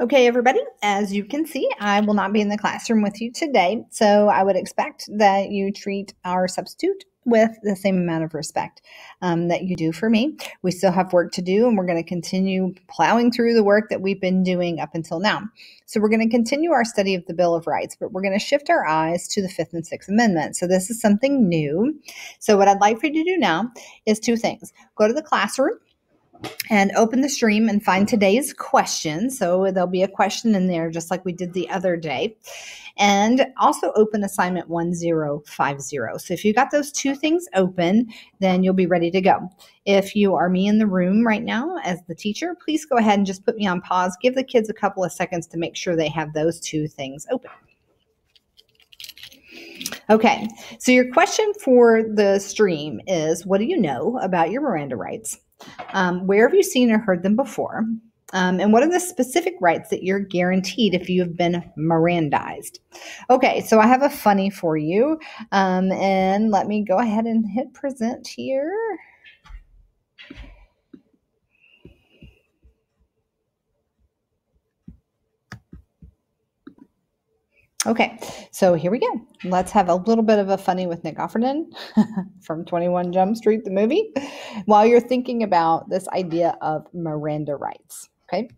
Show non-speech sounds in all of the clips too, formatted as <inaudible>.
Okay, everybody, as you can see, I will not be in the classroom with you today, so I would expect that you treat our substitute with the same amount of respect um, that you do for me. We still have work to do, and we're going to continue plowing through the work that we've been doing up until now. So, we're going to continue our study of the Bill of Rights, but we're going to shift our eyes to the Fifth and Sixth Amendment. So, this is something new. So, what I'd like for you to do now is two things go to the classroom and open the stream and find today's question. So there'll be a question in there just like we did the other day. And also open assignment 1050. So if you got those two things open, then you'll be ready to go. If you are me in the room right now as the teacher, please go ahead and just put me on pause. Give the kids a couple of seconds to make sure they have those two things open. Okay, so your question for the stream is What do you know about your Miranda rights? Um, where have you seen or heard them before? Um, and what are the specific rights that you're guaranteed if you have been Mirandized? Okay, so I have a funny for you. Um, and let me go ahead and hit present here. Okay, so here we go. Let's have a little bit of a funny with Nick Offerman <laughs> from 21 Jump Street, the movie, while you're thinking about this idea of Miranda rights. Okay.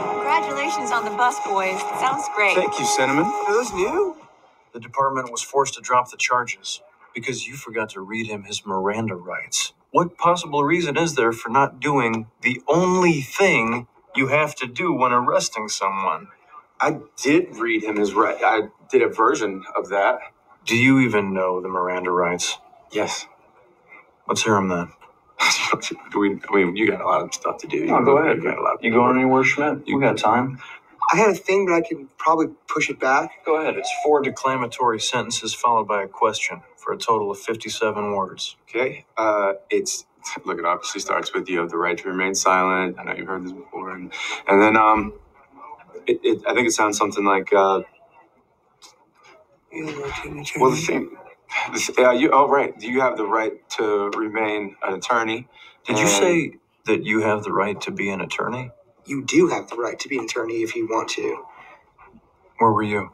Congratulations on the bus, boys. Sounds great. Thank you, Cinnamon. Are those new? The department was forced to drop the charges because you forgot to read him his Miranda rights. What possible reason is there for not doing the only thing you have to do when arresting someone? I did read him his right. I did a version of that. Do you even know the Miranda rights? Yes. Let's hear them then. Do <laughs> we, I mean, you got a lot of stuff to do. No, you go ahead. You got a lot. Of You going anywhere, Schmidt? You got time? I had a thing, but I can probably push it back. Go ahead. It's four declamatory sentences followed by a question for a total of 57 words. Okay. Uh, it's <laughs> look. It obviously starts with you have the right to remain silent. I know you've heard this before, and and then um, it, it I think it sounds something like uh, well the thing. This, yeah, you. Oh, right. You have the right to remain an attorney. Did you And- say that you have the right to be an attorney? You do have the right to be an attorney if you want to. Where were you?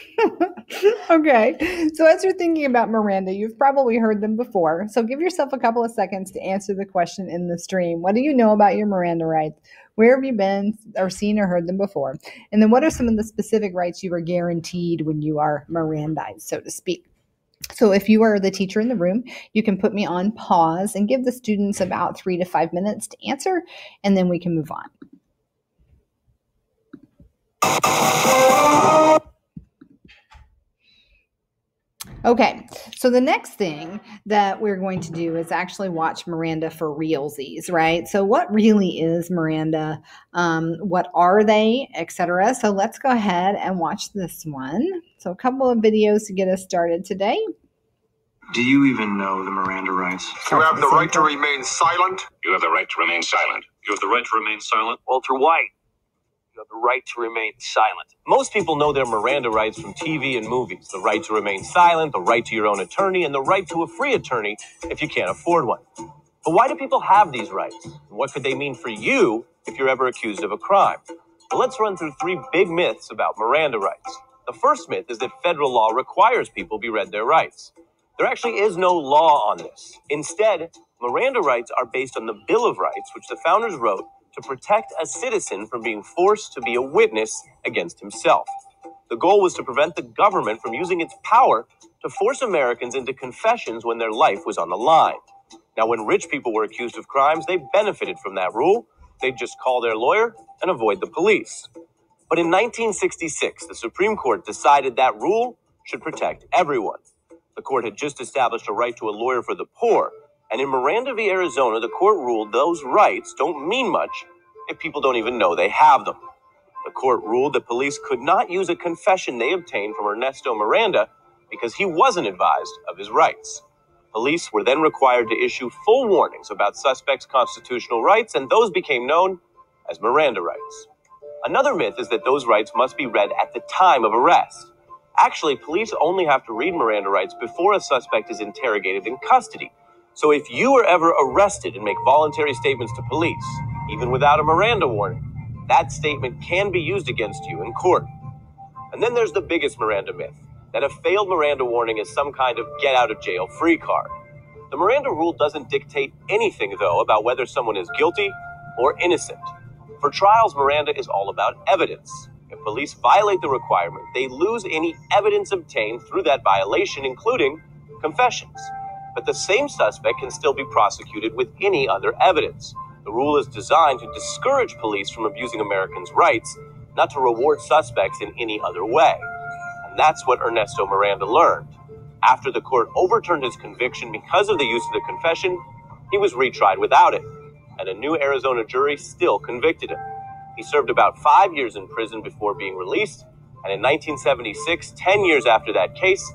<laughs> okay, so as you're thinking about Miranda, you've probably heard them before. So give yourself a couple of seconds to answer the question in the stream. What do you know about your Miranda rights? Where have you been or seen or heard them before? And then what are some of the specific rights you are guaranteed when you are Mirandized, so to speak? So if you are the teacher in the room, you can put me on pause and give the students about three to five minutes to answer, and then we can move on. Okay, so the next thing that we're going to do is actually watch Miranda for realsies, right? So, what really is Miranda? Um, what are they, etc. So, let's go ahead and watch this one. So, a couple of videos to get us started today. Do you even know the Miranda rights? You have the right to remain silent. You have the right to remain silent. You have the right to remain silent. Walter White. You have the right to remain silent. Most people know their Miranda rights from TV and movies the right to remain silent, the right to your own attorney, and the right to a free attorney if you can't afford one. But why do people have these rights? And what could they mean for you if you're ever accused of a crime? Well, let's run through three big myths about Miranda rights. The first myth is that federal law requires people be read their rights. There actually is no law on this. Instead, Miranda rights are based on the Bill of Rights, which the founders wrote to protect a citizen from being forced to be a witness against himself. The goal was to prevent the government from using its power to force Americans into confessions when their life was on the line. Now, when rich people were accused of crimes, they benefited from that rule. They'd just call their lawyer and avoid the police. But in 1966, the Supreme Court decided that rule should protect everyone. The court had just established a right to a lawyer for the poor, and in Miranda v. Arizona, the court ruled those rights don't mean much if people don't even know they have them. The court ruled that police could not use a confession they obtained from Ernesto Miranda because he wasn't advised of his rights. Police were then required to issue full warnings about suspects' constitutional rights, and those became known as Miranda rights. Another myth is that those rights must be read at the time of arrest. Actually, police only have to read Miranda rights before a suspect is interrogated in custody. So if you are ever arrested and make voluntary statements to police, even without a Miranda warning, that statement can be used against you in court. And then there's the biggest Miranda myth that a failed Miranda warning is some kind of get out of jail free card. The Miranda rule doesn't dictate anything, though, about whether someone is guilty or innocent. For trials, Miranda is all about evidence. If police violate the requirement, they lose any evidence obtained through that violation, including confessions. But the same suspect can still be prosecuted with any other evidence. The rule is designed to discourage police from abusing Americans' rights, not to reward suspects in any other way. And that's what Ernesto Miranda learned. After the court overturned his conviction because of the use of the confession, he was retried without it and a new Arizona jury still convicted him. He served about five years in prison before being released, and in 1976, 10 years after that case,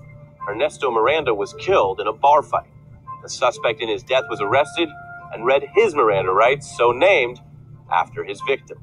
Ernesto Miranda was killed in a bar fight. The suspect in his death was arrested and read his Miranda rights, so named after his victim.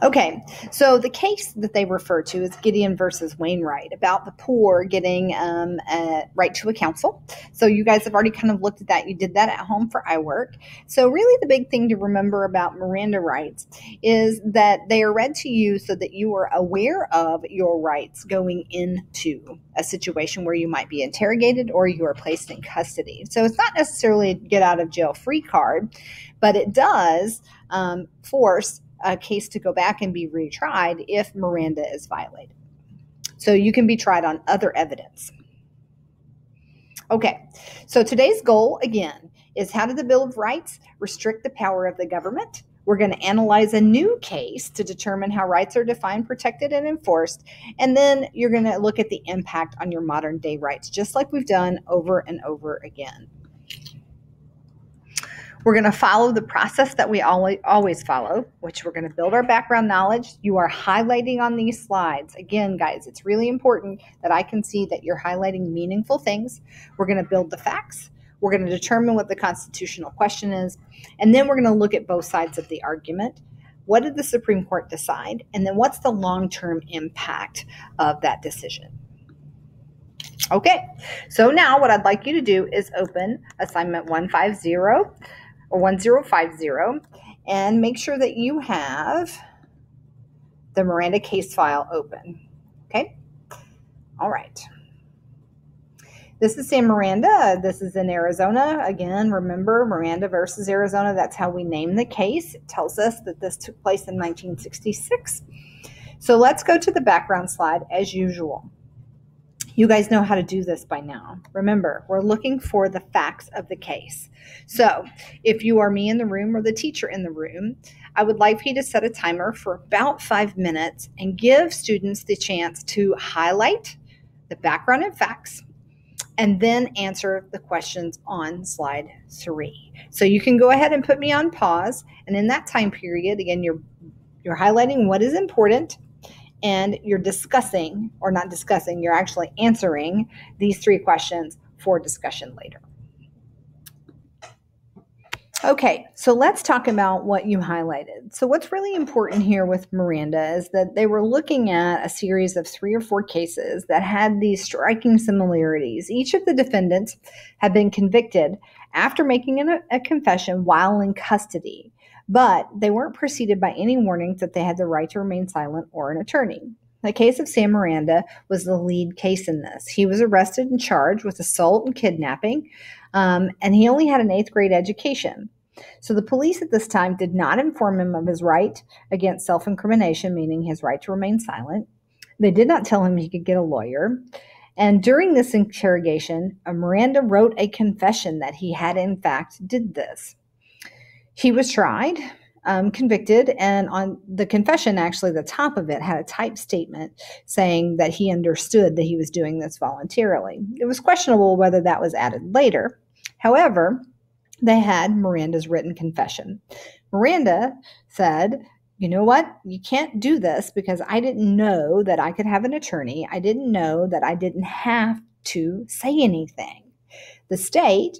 Okay, so the case that they refer to is Gideon versus Wainwright about the poor getting um, a right to a counsel. So you guys have already kind of looked at that. You did that at home for iWork. So really, the big thing to remember about Miranda rights is that they are read to you so that you are aware of your rights going into a situation where you might be interrogated or you are placed in custody. So it's not necessarily a get out of jail free card, but it does um, force a case to go back and be retried if Miranda is violated. So you can be tried on other evidence. Okay, so today's goal again is how did the Bill of Rights restrict the power of the government? We're going to analyze a new case to determine how rights are defined, protected, and enforced. And then you're going to look at the impact on your modern day rights, just like we've done over and over again. We're going to follow the process that we always follow, which we're going to build our background knowledge. You are highlighting on these slides. Again, guys, it's really important that I can see that you're highlighting meaningful things. We're going to build the facts. We're going to determine what the constitutional question is. And then we're going to look at both sides of the argument. What did the Supreme Court decide? And then what's the long term impact of that decision? Okay, so now what I'd like you to do is open assignment 150 or 1050 and make sure that you have the Miranda case file open. Okay? All right. This is Sam Miranda. This is in Arizona. Again, remember Miranda versus Arizona. That's how we name the case. It tells us that this took place in 1966. So let's go to the background slide as usual. You guys know how to do this by now. Remember, we're looking for the facts of the case. So, if you are me in the room or the teacher in the room, I would like for you to set a timer for about five minutes and give students the chance to highlight the background and facts and then answer the questions on slide three. So you can go ahead and put me on pause. And in that time period, again, you're you're highlighting what is important and you're discussing, or not discussing, you're actually answering these three questions for discussion later. Okay, so let's talk about what you highlighted. So, what's really important here with Miranda is that they were looking at a series of three or four cases that had these striking similarities. Each of the defendants had been convicted after making a, a confession while in custody but they weren't preceded by any warnings that they had the right to remain silent or an attorney. The case of Sam Miranda was the lead case in this. He was arrested and charged with assault and kidnapping, um, and he only had an eighth grade education. So the police at this time did not inform him of his right against self incrimination, meaning his right to remain silent. They did not tell him he could get a lawyer. And during this interrogation, Miranda wrote a confession that he had, in fact, did this. He was tried, um, convicted, and on the confession, actually, the top of it had a typed statement saying that he understood that he was doing this voluntarily. It was questionable whether that was added later. However, they had Miranda's written confession. Miranda said, you know what? You can't do this because I didn't know that I could have an attorney. I didn't know that I didn't have to say anything. The state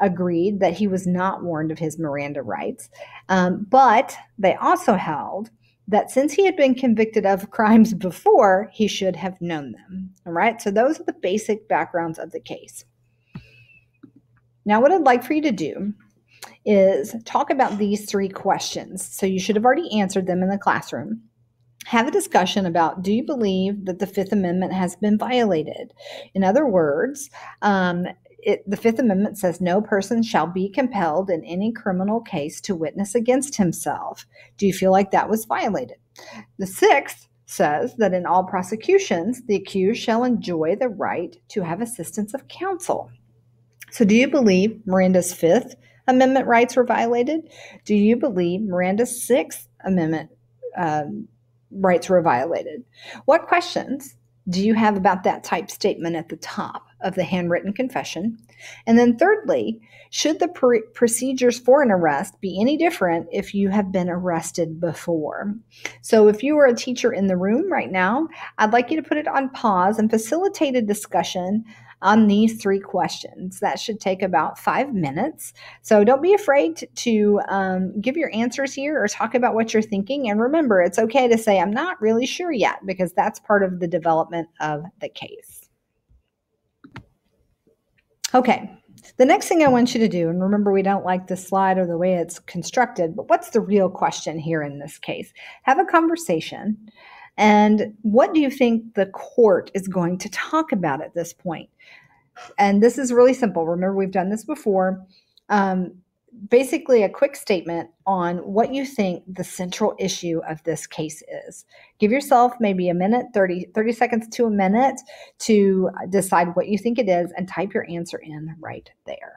agreed that he was not warned of his Miranda rights, um, but they also held that since he had been convicted of crimes before, he should have known them. All right, so those are the basic backgrounds of the case. Now, what I'd like for you to do is talk about these three questions. So, you should have already answered them in the classroom. Have a discussion about do you believe that the Fifth Amendment has been violated? In other words, um, it, the Fifth Amendment says no person shall be compelled in any criminal case to witness against himself. Do you feel like that was violated? The Sixth says that in all prosecutions, the accused shall enjoy the right to have assistance of counsel. So, do you believe Miranda's Fifth Amendment rights were violated? Do you believe Miranda's Sixth Amendment um, rights were violated? What questions do you have about that type statement at the top of the handwritten confession? And then, thirdly, should the pr- procedures for an arrest be any different if you have been arrested before? So, if you are a teacher in the room right now, I'd like you to put it on pause and facilitate a discussion on these three questions. That should take about five minutes. So don't be afraid to um, give your answers here or talk about what you're thinking. And remember, it's okay to say, I'm not really sure yet, because that's part of the development of the case. Okay, the next thing I want you to do, and remember, we don't like the slide or the way it's constructed, but what's the real question here in this case? Have a conversation. And what do you think the court is going to talk about at this point? And this is really simple. Remember, we've done this before. Um, basically, a quick statement on what you think the central issue of this case is. Give yourself maybe a minute, 30, 30 seconds to a minute to decide what you think it is and type your answer in right there.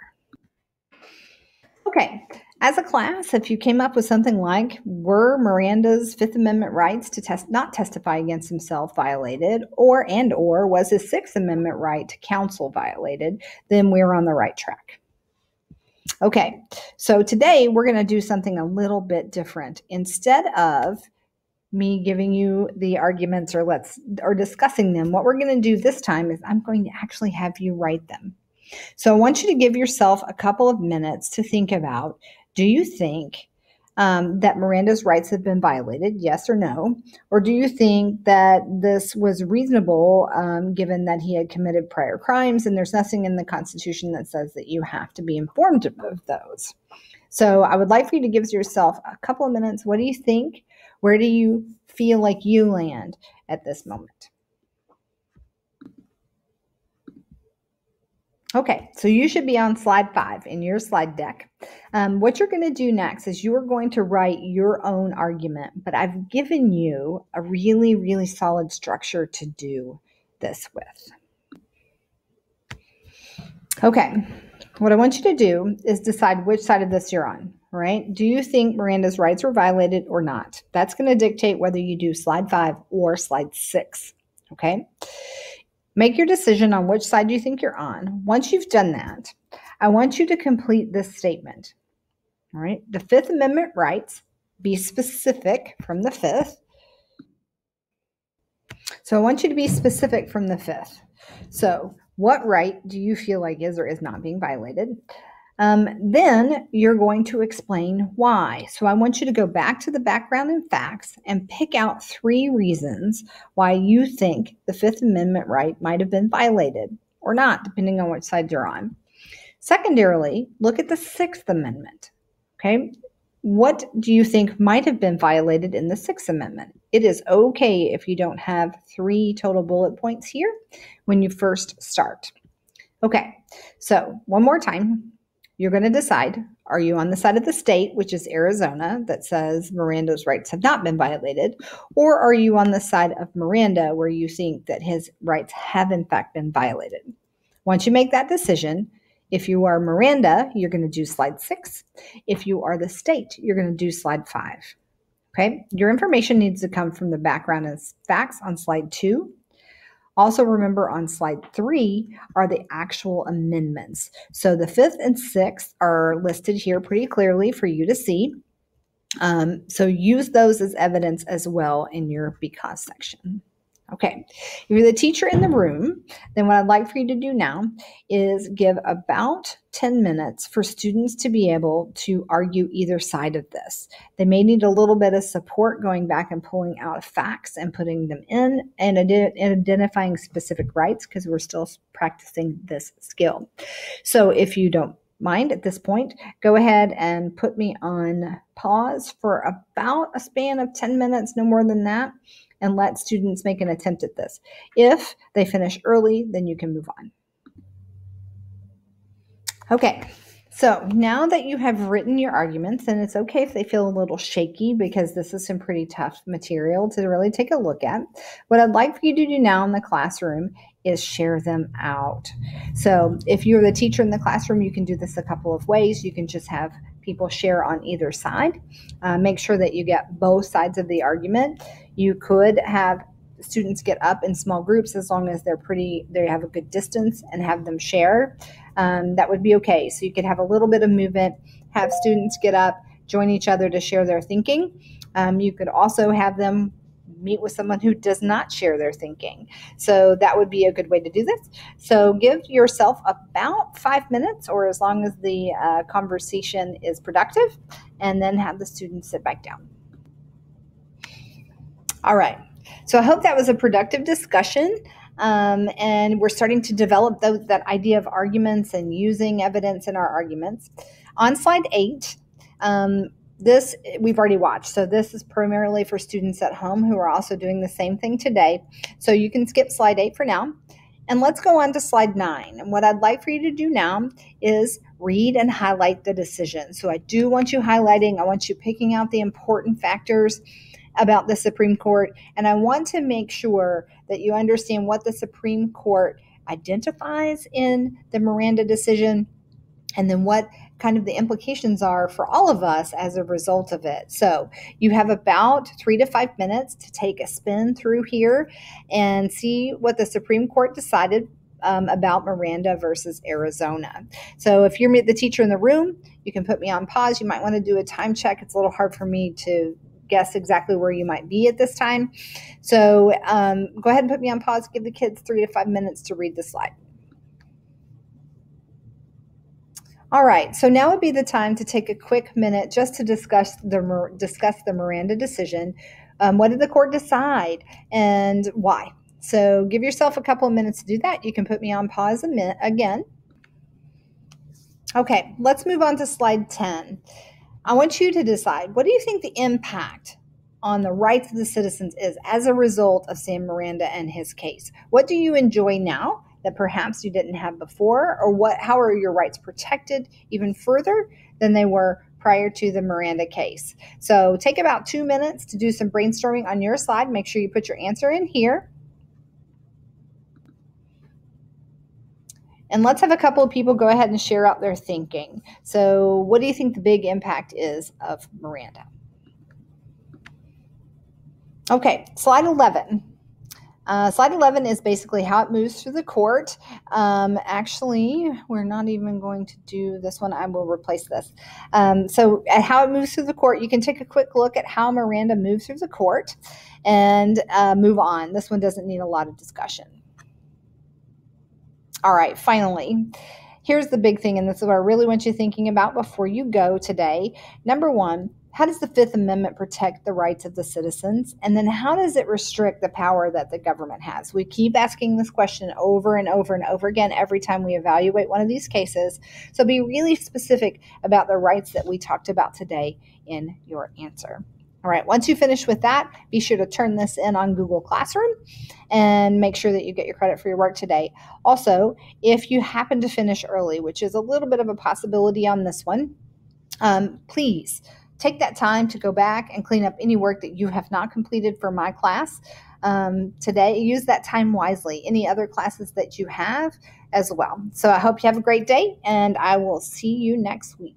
Okay, as a class, if you came up with something like, were Miranda's Fifth Amendment rights to test not testify against himself violated, or and or was his Sixth Amendment right to counsel violated, then we're on the right track. Okay, so today we're going to do something a little bit different. Instead of me giving you the arguments or let's or discussing them, what we're going to do this time is I'm going to actually have you write them. So I want you to give yourself a couple of minutes to think about do you think um, that Miranda's rights have been violated? Yes or no? Or do you think that this was reasonable um, given that he had committed prior crimes and there's nothing in the Constitution that says that you have to be informed of those? So I would like for you to give yourself a couple of minutes. What do you think? Where do you feel like you land at this moment? Okay, so you should be on slide five in your slide deck. Um, what you're going to do next is you are going to write your own argument, but I've given you a really, really solid structure to do this with. Okay, what I want you to do is decide which side of this you're on, right? Do you think Miranda's rights were violated or not? That's going to dictate whether you do slide five or slide six, okay? Make your decision on which side you think you're on. Once you've done that, I want you to complete this statement. All right. The Fifth Amendment rights be specific from the Fifth. So I want you to be specific from the Fifth. So, what right do you feel like is or is not being violated? Um, then you're going to explain why. So I want you to go back to the background and facts and pick out three reasons why you think the Fifth Amendment right might have been violated or not, depending on which side you're on. Secondarily, look at the Sixth Amendment. Okay. What do you think might have been violated in the Sixth Amendment? It is okay if you don't have three total bullet points here when you first start. Okay, so one more time you're going to decide are you on the side of the state, which is Arizona, that says Miranda's rights have not been violated, or are you on the side of Miranda, where you think that his rights have in fact been violated? Once you make that decision, if you are Miranda, you're going to do slide six. If you are the state, you're going to do slide five. Okay, your information needs to come from the background and facts on slide two also, remember on slide three are the actual amendments. So the fifth and sixth are listed here pretty clearly for you to see. Um, so use those as evidence as well in your because section. Okay, if you're the teacher in the room, then what I'd like for you to do now is give about 10 minutes for students to be able to argue either side of this. They may need a little bit of support going back and pulling out facts and putting them in and, and identifying specific rights because we're still practicing this skill. So if you don't mind at this point, go ahead and put me on pause for about a span of 10 minutes, no more than that and let students make an attempt at this. If they finish early, then you can move on. Okay, so now that you have written your arguments, and it's okay if they feel a little shaky because this is some pretty tough material to really take a look at, what I'd like for you to do now in the classroom is share them out. So if you're the teacher in the classroom, you can do this a couple of ways. You can just have people share on either side. Uh, make sure that you get both sides of the argument. You could have students get up in small groups as long as they're pretty, they have a good distance and have them share. Um, that would be okay. So you could have a little bit of movement, have students get up, join each other to share their thinking. Um, you could also have them meet with someone who does not share their thinking. So that would be a good way to do this. So give yourself about five minutes or as long as the uh, conversation is productive, and then have the students sit back down. All right. So I hope that was a productive discussion. Um, and we're starting to develop that idea of arguments and using evidence in our arguments. On slide eight, um, this we've already watched. So this is primarily for students at home who are also doing the same thing today. So you can skip slide eight for now. And let's go on to slide nine. And what I'd like for you to do now is read and highlight the decision. So I do want you highlighting, I want you picking out the important factors about the Supreme Court. And I want to make sure that you understand what the Supreme Court identifies in the Miranda decision and then what kind of the implications are for all of us as a result of it. So you have about three to five minutes to take a spin through here and see what the Supreme Court decided um, about Miranda versus Arizona. So if you're the teacher in the room, you can put me on pause. You might want to do a time check. It's a little hard for me to guess exactly where you might be at this time. So um, go ahead and put me on pause. Give the kids three to five minutes to read the slide. All right, so now would be the time to take a quick minute just to discuss the discuss the Miranda decision. Um, what did the court decide and why? So give yourself a couple of minutes to do that. You can put me on pause a minute again. Okay, let's move on to slide 10. I want you to decide what do you think the impact on the rights of the citizens is as a result of Sam Miranda and his case? What do you enjoy now that perhaps you didn't have before? Or what how are your rights protected even further than they were prior to the Miranda case? So take about two minutes to do some brainstorming on your slide. Make sure you put your answer in here. And let's have a couple of people go ahead and share out their thinking. So, what do you think the big impact is of Miranda? Okay, slide 11. Uh, slide 11 is basically how it moves through the court. Um, actually, we're not even going to do this one. I will replace this. Um, so, how it moves through the court, you can take a quick look at how Miranda moves through the court and uh, move on. This one doesn't need a lot of discussion. All right, finally, here's the big thing, and this is what I really want you thinking about before you go today. Number one, how does the Fifth Amendment protect the rights of the citizens? And then how does it restrict the power that the government has? We keep asking this question over and over and over again every time we evaluate one of these cases. So be really specific about the rights that we talked about today in your answer. All right, once you finish with that, be sure to turn this in on Google Classroom and make sure that you get your credit for your work today. Also, if you happen to finish early, which is a little bit of a possibility on this one, um, please take that time to go back and clean up any work that you have not completed for my class um, today. Use that time wisely. Any other classes that you have as well. So I hope you have a great day, and I will see you next week.